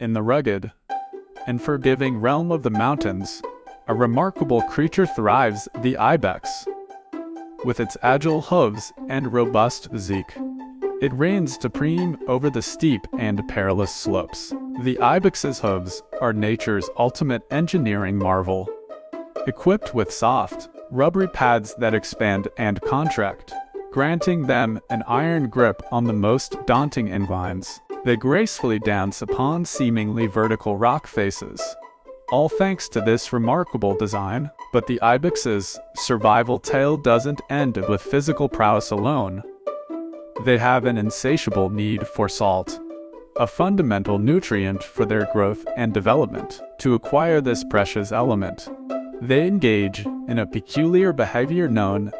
in the rugged and forgiving realm of the mountains, a remarkable creature thrives, the ibex. With its agile hooves and robust physique, it reigns supreme over the steep and perilous slopes. The ibex's hooves are nature's ultimate engineering marvel. Equipped with soft, rubbery pads that expand and contract, granting them an iron grip on the most daunting inclines. They gracefully dance upon seemingly vertical rock faces. All thanks to this remarkable design, but the ibex's survival tale doesn't end with physical prowess alone. They have an insatiable need for salt, a fundamental nutrient for their growth and development. To acquire this precious element, they engage in a peculiar behavior known